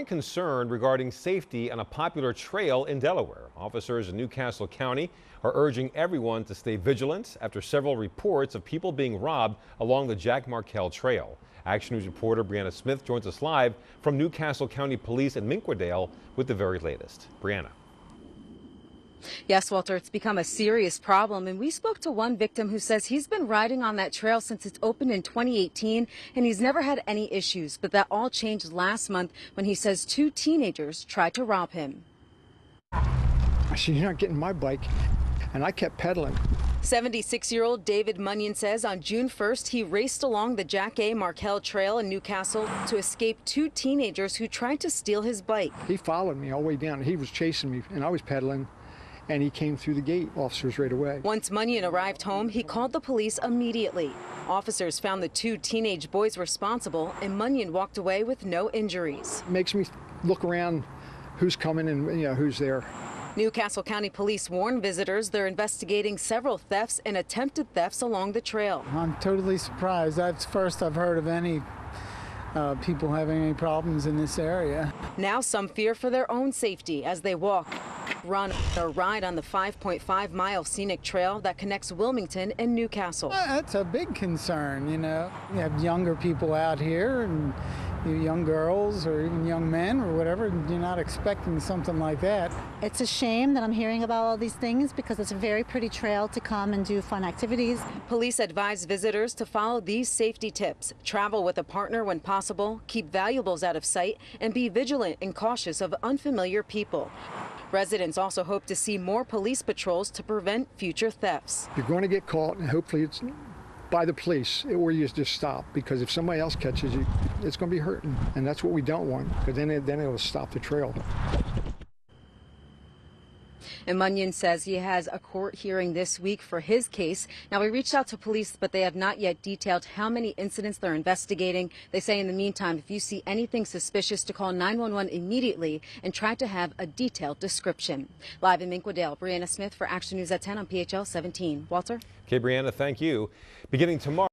growing concern regarding safety on a popular trail in Delaware. Officers in New Castle County are urging everyone to stay vigilant after several reports of people being robbed along the Jack Markell Trail. Action News reporter Brianna Smith joins us live from New Castle County Police in Minquadale with the very latest. Brianna. Yes, Walter, it's become a serious problem. And we spoke to one victim who says he's been riding on that trail since it opened in 2018 and he's never had any issues. But that all changed last month when he says two teenagers tried to rob him. I said, You're not getting my bike. And I kept pedaling. 76 year old David Munyon says on June 1st, he raced along the Jack A. Markell Trail in New Castle to escape two teenagers who tried to steal his bike. He followed me all the way down. He was chasing me, and I was pedaling and he came through the gate, officers right away. Once Munyon arrived home, he called the police immediately. Officers found the two teenage boys responsible, and Munyon walked away with no injuries. It makes me look around who's coming and you know who's there. New Castle County Police warn visitors they're investigating several thefts and attempted thefts along the trail. I'm totally surprised. That's first I've heard of any uh, people having any problems in this area. Now some fear for their own safety as they walk run or ride on the 5.5 mile scenic trail that connects Wilmington and New Castle. Uh, that's a big concern, you know. You have younger people out here and young girls or even young men or whatever, you're not expecting something like that. It's a shame that I'm hearing about all these things because it's a very pretty trail to come and do fun activities. Police advise visitors to follow these safety tips. Travel with a partner when possible, keep valuables out of sight, and be vigilant and cautious of unfamiliar people. Residents also hope to see more police patrols to prevent future thefts. You're going to get caught, and hopefully it's by the police, or you just stop. Because if somebody else catches you, it's going to be hurting, and that's what we don't want. Because then, it, then it will stop the trail. And Munyon says he has a court hearing this week for his case. Now, we reached out to police, but they have not yet detailed how many incidents they're investigating. They say in the meantime, if you see anything suspicious, to call 911 immediately and try to have a detailed description. Live in Minquadale, Brianna Smith for Action News at 10 on PHL 17. Walter? Okay, Brianna, thank you. Beginning tomorrow.